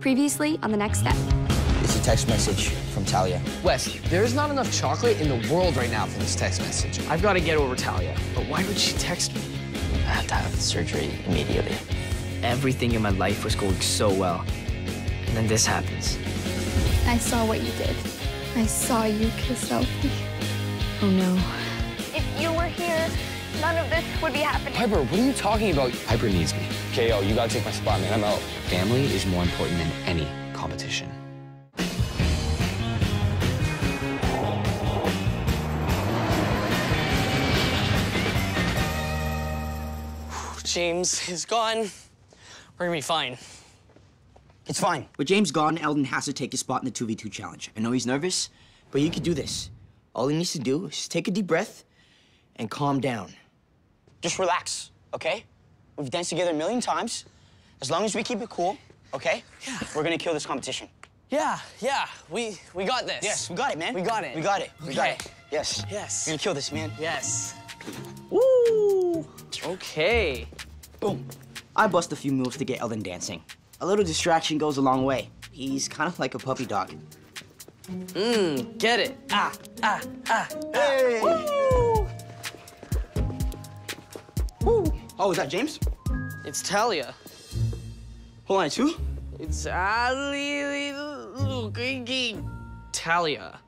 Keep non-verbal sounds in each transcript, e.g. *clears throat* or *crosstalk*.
Previously on the next step. It's a text message from Talia. West, there's not enough chocolate in the world right now for this text message. I've got to get over Talia. But why would she text me? I have to have the surgery immediately. Everything in my life was going so well. And then this happens. I saw what you did. I saw you kiss Alfie. Oh no. If you were here, none of this would be happening. Piper, what are you talking about? Piper needs me. KO, you gotta take my spot, man. I'm out. Family is more important than any competition. James is gone. We're gonna be fine. It's fine. With James gone, Eldon has to take his spot in the 2v2 challenge. I know he's nervous, but you can do this. All he needs to do is take a deep breath and calm down. Just relax, okay? We've danced together a million times. As long as we keep it cool, okay? Yeah. We're gonna kill this competition. Yeah, yeah, we we got this. Yes, we got it, man. We got it. We got it. We got it. Yes. Yes. We're gonna kill this, man. Yes. Woo! Okay. Boom. I bust a few moves to get Eldon dancing. A little distraction goes a long way. He's kind of like a puppy dog. Mmm, get it. Ah, ah, ah. Hey! Oh, is that James? It's Talia. Hold on, it's who? It's Ali Talia.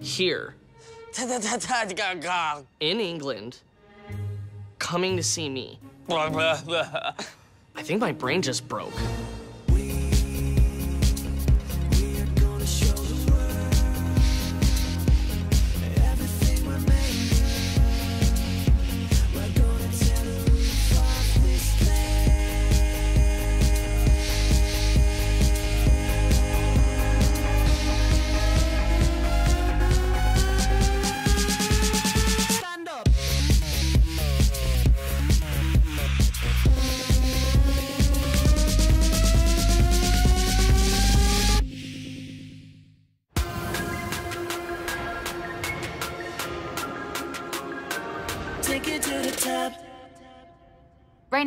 Here. In England. Coming to see me. *laughs* I think my brain just broke.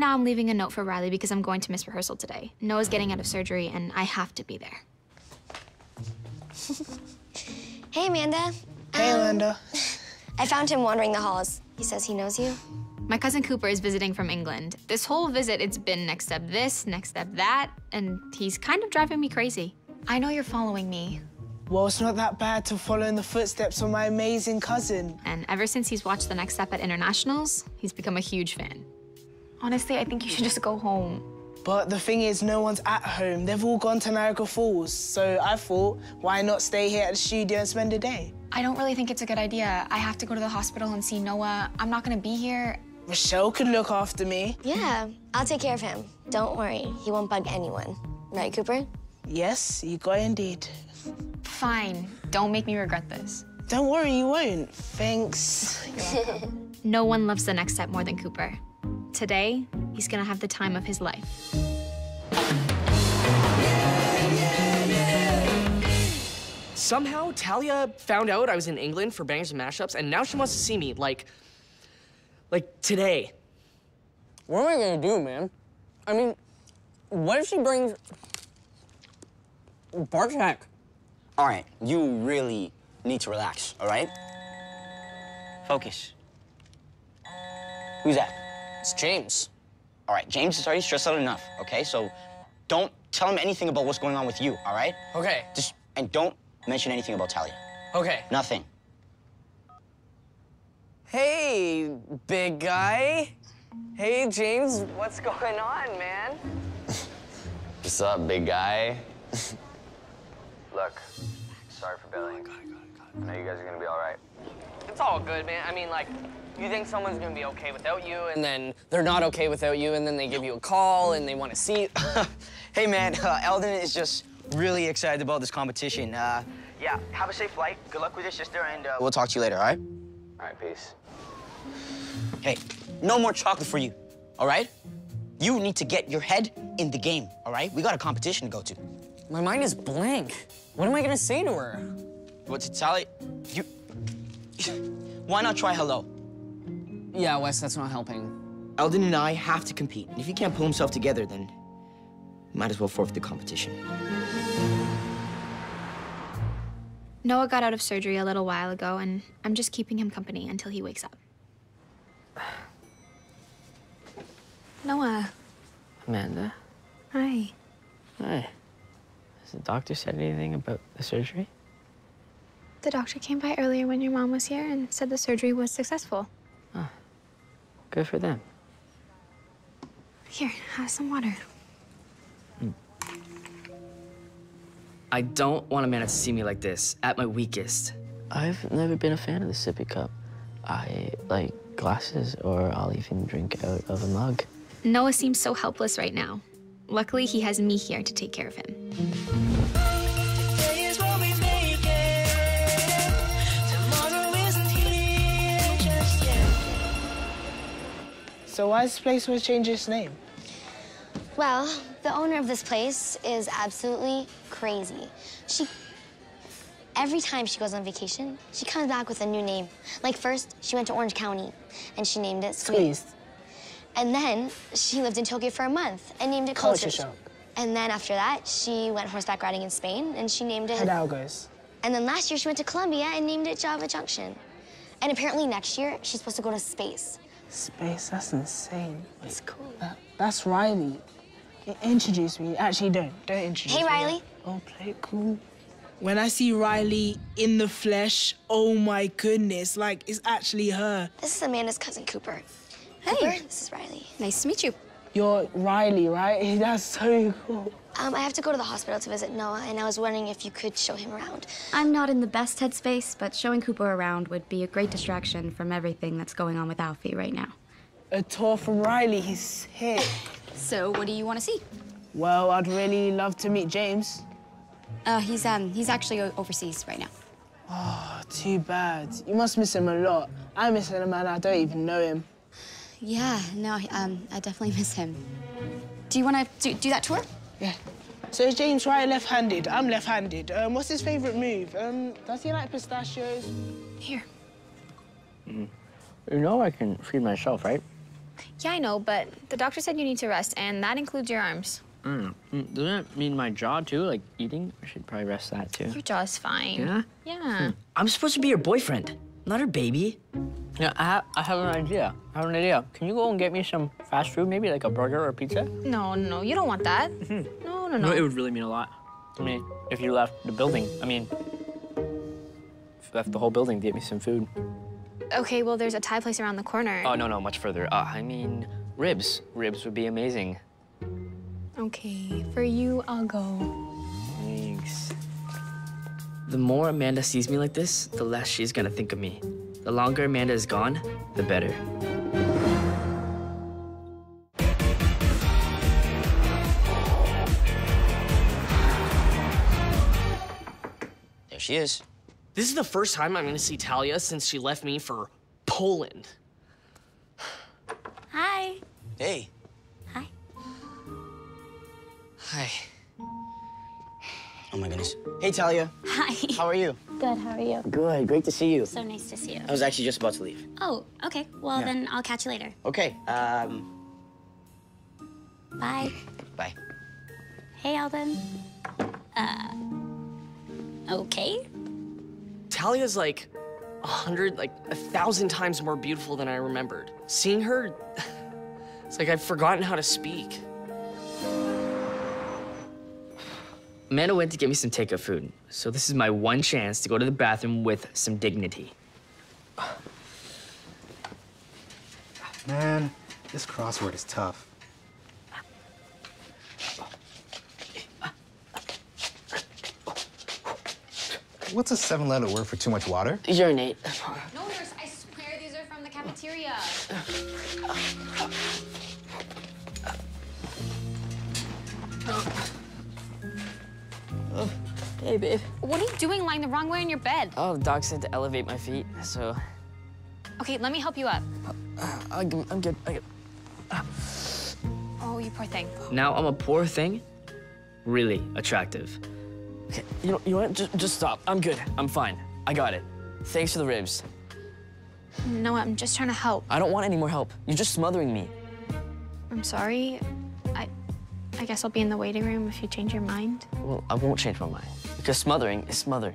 Now, I'm leaving a note for Riley because I'm going to miss rehearsal today. Noah's getting out of surgery, and I have to be there. *laughs* Hey, Amanda. Hey, Um, Linda. *laughs* I found him wandering the halls. He says he knows you. My cousin Cooper is visiting from England. This whole visit, it's been next step this, next step that, and he's kind of driving me crazy. I know you're following me, Well, it's not that bad to follow in the footsteps of my amazing cousin. and ever since he's watched the next step at internationals, he's become a huge fan. Honestly, I think you should just go home. But the thing is, no one's at home. They've all gone to Niagara Falls. So I thought, why not stay here at the studio and spend a day? I don't really think it's a good idea. I have to go to the hospital and see Noah. I'm not gonna be here. Richelle could look after me. Yeah, I'll take care of him. Don't worry, he won't bug anyone. Right, Cooper? Yes, you got indeed. Fine. Don't make me regret this. Don't worry, you won't. Thanks. *laughs* No one loves the next step more than Cooper. Today, he's gonna have the time of his life. Somehow, Talia found out I was in England for bangers and mashups, and now she wants to see me, like, like today. What am I gonna do, man? I mean, what if she brings Bartek? All right, you really need to relax, all right? Focus. Who's that? It's James. All right, James is already stressed out enough, okay? So don't tell him anything about what's going on with you, all right? Okay. Just, and don't mention anything about Talia. Okay. Nothing. Hey, big guy. Hey, James. What's going on, man? *laughs* What's up, big guy? *laughs* Look, sorry for bailing. I know you guys are gonna be all right. It's all good, man. I mean, like, you think someone's gonna be okay without you, and then they're not okay without you, and then they give you a call and they want to see. *laughs* hey, man, uh, Eldon is just really excited about this competition. Uh, yeah, have a safe flight. Good luck with your sister, and uh, we'll talk to you later, all right? All right, peace. Hey, no more chocolate for you, all right? You need to get your head in the game, all right? We got a competition to go to. My mind is blank. What am I gonna say to her? What's it, Sally? You. *laughs* Why not try hello? Yeah, West, that's not helping. Eldon and I have to compete. And if he can't pull himself together, then Might as well forfeit the competition. Noah got out of surgery a little while ago, and I'm just keeping him company until he wakes up. Noah, Amanda, hi. hi. Has the doctor said anything about the surgery? The doctor came by earlier when your mom was here and said the surgery was successful. Oh, Good for them. Here, have some water. I don't want Amanda to see me like this, at my weakest. I've never been a fan of the sippy cup. I like glasses, or I'll even drink out of a mug. Noah seems so helpless right now. Luckily, he has me here to take care of him. So why does this place want to change its name? Well, the owner of this place is absolutely crazy. She. Every time she goes on vacation, she comes back with a new name. Like first, she went to Orange County, and she named it Squeeze. Squeezed. And then she lived in Tokyo for a month and named it Culture Culture, Shock. And then after that, she went horseback riding in Spain, and she named it. Hidalgos. And then last year, she went to Colombia and named it Java Junction. And apparently next year, she's supposed to go to space. Space, that's insane. It's cool. That, that's Riley. Introduce me. Actually, don't. Don't introduce Hey, me. Riley. Oh, play it cool. When I see Riley in the flesh, oh my goodness, like it's actually her. This is Amanda's cousin Cooper. Hey. Cooper, this is Riley. Nice to meet you. You're Riley, right? *laughs* That's so cool. Um, I have to go to the hospital to visit Noah, and I was wondering if you could show him around. I'm not in the best headspace, but showing Cooper around would be a great distraction from everything that's going on with Alfie right now. A tour from Riley, he's sick. So, what do you want to see? well, I'd really love to meet James. Uh, he's um, he's actually overseas right now. Oh, too bad. You must miss him a lot. I miss him, man. I don't even know him. Yeah, no, um, I definitely miss him. Do you want to do, do that tour? Yeah. So is James right left-handed? I'm left-handed. Um, what's his favorite move? Um, does he like pistachios? Here. You know I can feed myself, right? Yeah, I know, but the doctor said you need to rest, and that includes your arms. Mm. mm, Doesn't it mean my jaw too? Like eating? I should probably rest that too. Your jaw's fine. Yeah? Yeah. I'm supposed to be your boyfriend, not her baby. Yeah, I, ha- I have an idea. I have an idea. Can you go and get me some fast food, maybe like a burger or a pizza? No, no, you don't want that. Mm-hmm. No, no, no. it would really mean a lot to me if you left the building. I mean, if you left the whole building to get me some food. Okay, well, there's a Thai place around the corner. Oh, no, no, much further. Uh, I mean, ribs. Ribs would be amazing. Okay, for you, I'll go. Thanks. The more Amanda sees me like this, the less she's gonna think of me. The longer Amanda is gone, the better. There she is. This is the first time I'm gonna see Talia since she left me for Poland. Hi. Hey. Hi. Hi. Oh my goodness. Hey, Talia. Hi. How are you? Good. How are you? Good. Great to see you. So nice to see you. I was actually just about to leave. Oh, okay. Well, Yeah. then I'll catch you later. Okay. Um. Bye. Bye. Hey, Eldon. Uh. Okay. Talia's like a hundred, like a thousand times more beautiful than I remembered. Seeing her, *sighs* it's like I've forgotten how to speak. Amanda went to get me some takeout food, so this is my one chance to go to the bathroom with some dignity. Man, this crossword is tough. What's a seven letter word for too much water? Urinate. No, nurse, I swear these are from the cafeteria. *laughs* Hey, babe. What are you doing lying the wrong way on your bed? Oh, the doc said to elevate my feet, so Okay, let me help you up. Uh, I'm good. I'm good. I'm good. Oh, you poor thing. Now I'm a poor thing, really attractive. Okay, you know, you know what? Just, just stop. I'm good. I'm fine. I got it. Thanks for the ribs. No, I'm just trying to help. I don't want any more help. You're just smothering me. I'm sorry. I I guess I'll be in the waiting room if you change your mind. Well, I won't change my mind because smothering is smothering.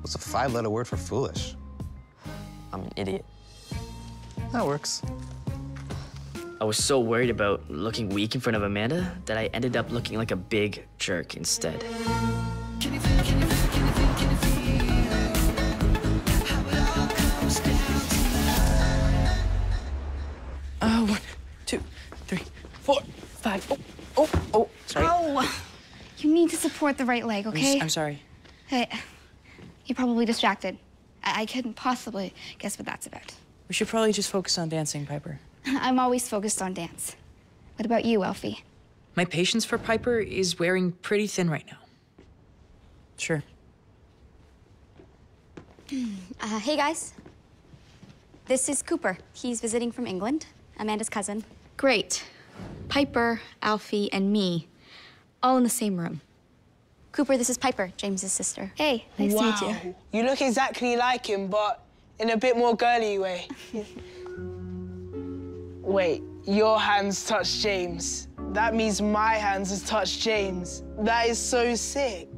What's a five-letter word for foolish? I'm an idiot. That works. I was so worried about looking weak in front of Amanda that I ended up looking like a big jerk instead. Uh, support the right leg, I'm s- okay? I'm sorry. Hey, you're probably distracted. I, I couldn't possibly guess what that's about. We should probably just focus on dancing, Piper. *laughs* I'm always focused on dance. What about you, Alfie? My patience for Piper is wearing pretty thin right now. Sure. *clears throat* Uh, hey, guys. This is Cooper. He's visiting from England, Amanda's cousin. Great. Piper, Alfie, and me, all in the same room. Cooper, this is Piper, James's sister. Hey, nice wow. to meet you. You look exactly like him, but in a bit more girly way. *laughs* Wait, your hands touch James. That means my hands has touched James. That is so sick.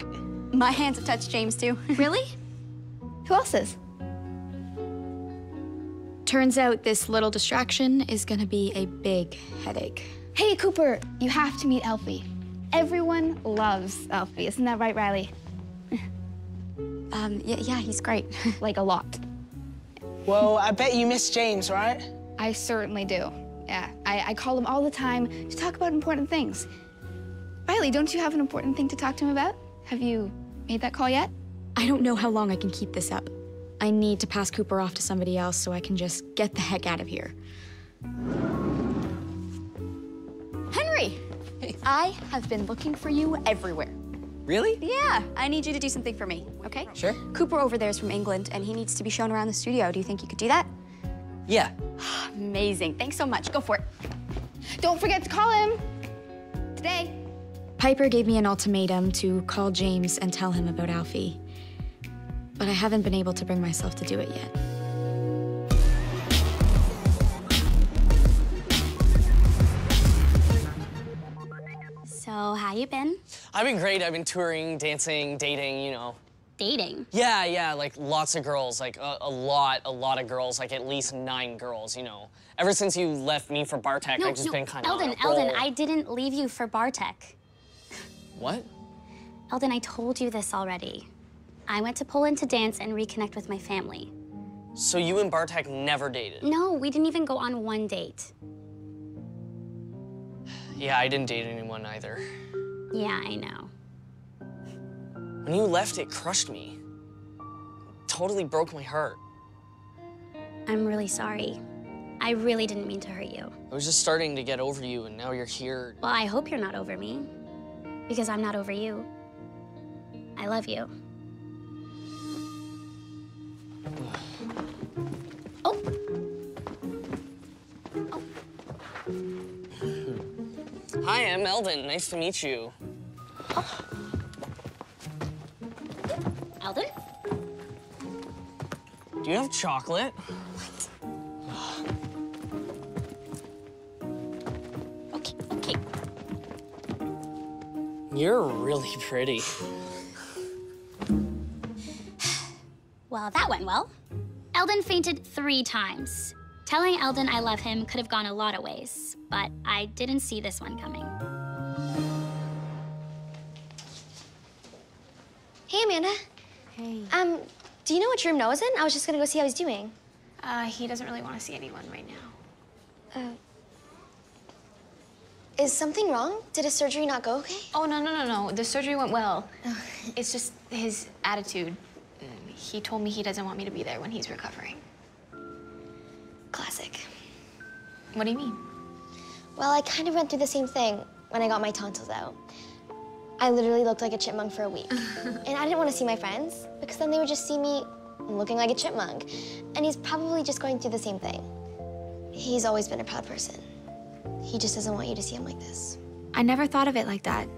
My hands have touched James, too. *laughs* really? Who else's? Turns out this little distraction is gonna be a big headache. Hey, Cooper, you have to meet Alfie. Everyone loves Alfie. isn't that right, Riley? *laughs* um, yeah, yeah, he's great. *laughs* like a lot. Well, I bet you miss James, right? I certainly do. Yeah, I, I call him all the time to talk about important things. Riley, don't you have an important thing to talk to him about? Have you made that call yet? I don't know how long I can keep this up. I need to pass Cooper off to somebody else so I can just get the heck out of here. I have been looking for you everywhere. Really? Yeah, I need you to do something for me, okay? Sure. Cooper over there is from England and he needs to be shown around the studio. Do you think you could do that? Yeah. *sighs* Amazing. Thanks so much. Go for it. Don't forget to call him today. Piper gave me an ultimatum to call James and tell him about Alfie. But I haven't been able to bring myself to do it yet. You been? I've been great. I've been touring, dancing, dating, you know. Dating? Yeah, yeah, like lots of girls, like a, a lot, a lot of girls, like at least nine girls, you know. Ever since you left me for Bartek, no, I've just no, been kind of Eldon, Eldon, I didn't leave you for Bartek. What? Eldon, I told you this already. I went to Poland to dance and reconnect with my family. So you and Bartek never dated? No, we didn't even go on one date. *sighs* Yeah, I didn't date anyone either. Yeah, I know. When you left, it crushed me. Totally broke my heart. I'm really sorry. I really didn't mean to hurt you. I was just starting to get over you, and now you're here. Well, I hope you're not over me. Because I'm not over you. I love you. Oh. oh. Hi, I'm Eldon. Nice to meet you. *gasps* Eldon? Do you have chocolate? Okay, okay. You're really pretty. *sighs* Well, that went well. Eldon fainted three times. Telling Eldon I love him could have gone a lot of ways, but I didn't see this one coming. Hey, Amanda. Hey. Um, do you know which room Noah's in? I was just gonna go see how he's doing. Uh, he doesn't really want to see anyone right now. Uh, is something wrong? Did his surgery not go okay? Oh, no, no, no, no. The surgery went well. it's just his attitude. He told me he doesn't want me to be there when he's recovering. Classic. What do you mean? Well, I kind of went through the same thing when I got my tonsils out. I literally looked like a chipmunk for a week. *laughs* and I didn't want to see my friends because then they would just see me looking like a chipmunk. And he's probably just going through the same thing. He's always been a proud person. He just doesn't want you to see him like this. I never thought of it like that.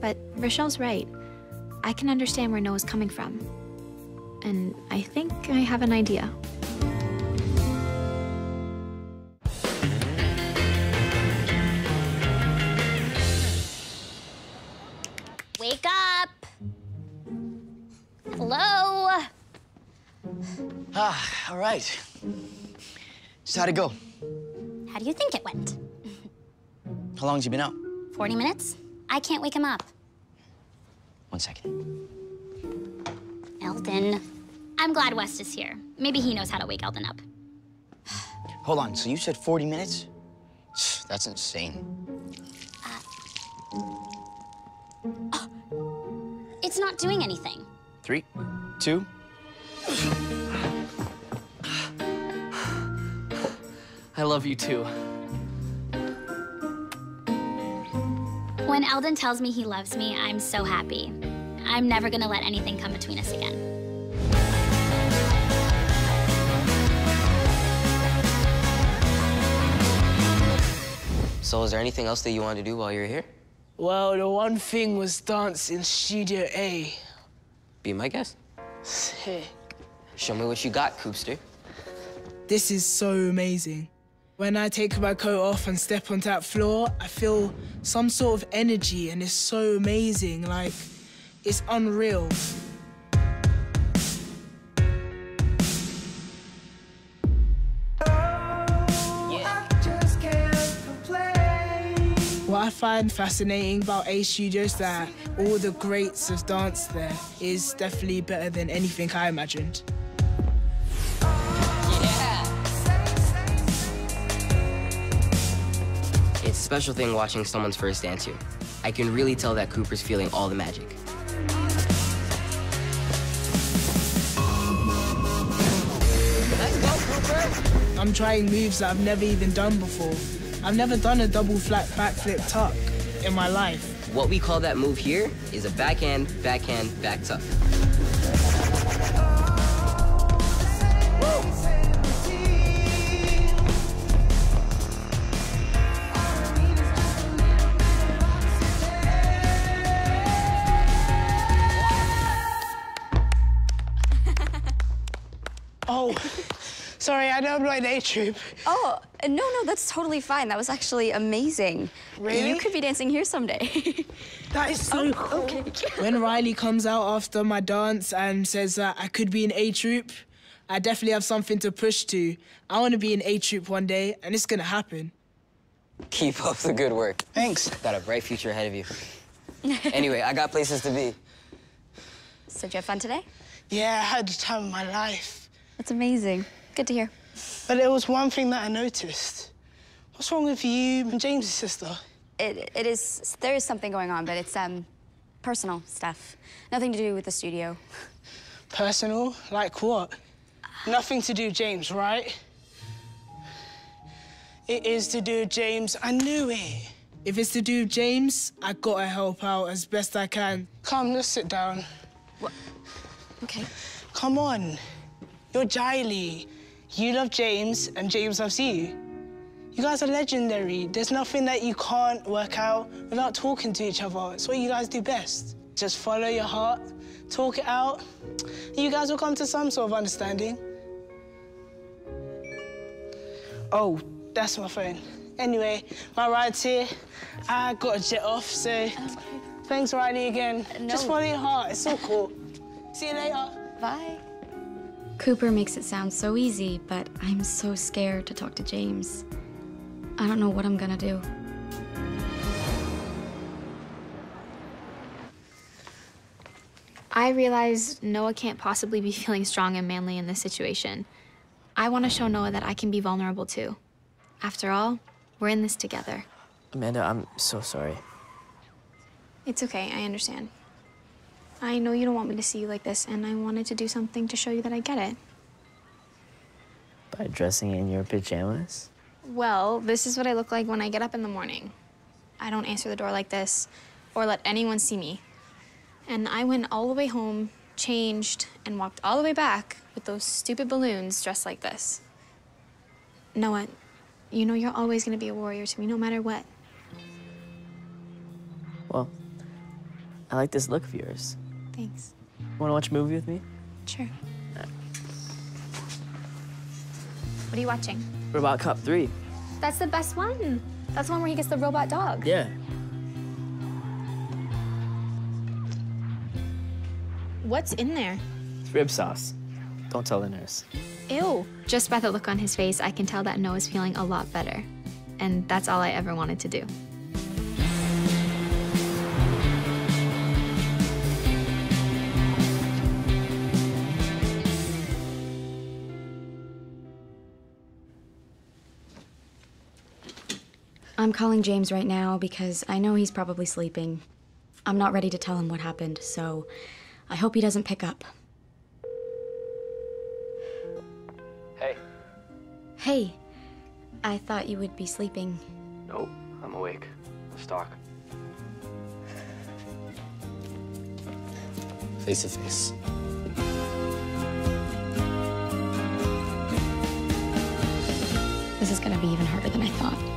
But Richelle's right. I can understand where Noah's coming from. And I think I have an idea. Ah, all right. So how'd it go? How do you think it went? *laughs* How long's he been out? 40 minutes? I can't wake him up. One second. Eldon. I'm glad West is here. Maybe he knows how to wake Eldon up. *sighs* Hold on, so you said 40 minutes? That's insane. *gasps* It's not doing anything. Three, two. *gasps* *sighs* *sighs* I love you too. When Eldon tells me he loves me, I'm so happy. I'm never gonna let anything come between us again. So, is there anything else that you wanted to do while you're here? Well, the one thing was dance in Studio A. Be my guest. Sick. *laughs* Show me what you got, Coopster. This is so amazing. When I take my coat off and step onto that floor, I feel some sort of energy and it's so amazing. Like, it's unreal. What I find fascinating about A Studios that all the greats of dance there is definitely better than anything I imagined. It's a special thing watching someone's first dance here. I can really tell that Cooper's feeling all the magic. I'm trying moves that I've never even done before. I've never done a double flat backflip tuck in my life. What we call that move here is a backhand, backhand, back tuck. Sorry, I know I'm not in A troop. Oh, no, no, that's totally fine. That was actually amazing. Really? You could be dancing here someday. *laughs* That is so oh, cool. Okay. when Riley comes out after my dance and says that I could be in A troop, I definitely have something to push to. I want to be in A troop one day, and it's gonna happen. Keep up the good work. Thanks. Got a bright future ahead of you. anyway, I got places to be. So did you have fun today? Yeah, I had the time of my life. That's amazing. Good to hear. But there was one thing that I noticed. What's wrong with you and James' sister? It, it is, there is something going on, but it's um, personal stuff. Nothing to do with the studio. Personal? Like what? Nothing to do with James, right? It is to do with James. I knew it. If it's to do with James, I gotta help out as best I can. Come, let's sit down. What? Okay. Come on. You're Jiley. You love James, and James loves you. You guys are legendary. There's nothing that you can't work out without talking to each other. It's what you guys do best. Just follow your heart, talk it out. You guys will come to some sort of understanding. Oh, that's my phone. Anyway, my ride's here. I got to jet off, so thanks, Riley, again. Uh, Just follow your heart. It's so cool. See you later. Bye. Cooper makes it sound so easy, but I'm so scared to talk to James. I don't know what I'm gonna do. I realize Noah can't possibly be *laughs* feeling strong and manly in this situation. I want to show Noah that I can be vulnerable too. After all, we're in this together. Amanda, I'm so sorry. It's okay, I understand. I know you don't want me to see you like this, and I wanted to do something to show you that I get it. By dressing in your pajamas? Well, this is what I look like when I get up in the morning. I don't answer the door like this or let anyone see me. And I went all the way home, changed, and walked all the way back with those stupid balloons dressed like this. Noah, you know you're always gonna be a warrior to me no matter what. Well, I like this look of yours. Thanks. Want to watch a movie with me? Sure. What are you watching? RoboCop 3. That's the best one. That's the one where he gets the robot dog. Yeah. What's in there? It's rib sauce. Don't tell the nurse. Ew. Just by the look on his face, I can tell that Noah is feeling a lot better. And that's all I ever wanted to do. I'm calling James right now because I know he's probably sleeping. I'm not ready to tell him what happened, so I hope he doesn't pick up. Hey. Hey, I thought you would be sleeping. Nope, I'm awake. Let's talk. Face to face. This is gonna be even harder than I thought.